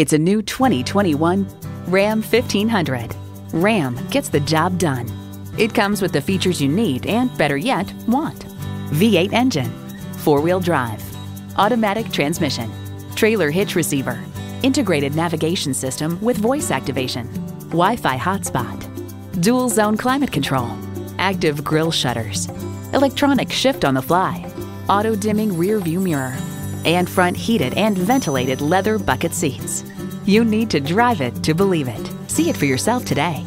It's a new 2021 Ram 1500. Ram gets the job done. It comes with the features you need and, better yet, want. V8 engine, four-wheel drive, automatic transmission, trailer hitch receiver, integrated navigation system with voice activation, Wi-Fi hotspot, dual zone climate control, active grille shutters, electronic shift on the fly, auto dimming rear view mirror, and front heated and ventilated leather bucket seats. You need to drive it to believe it. See it for yourself today.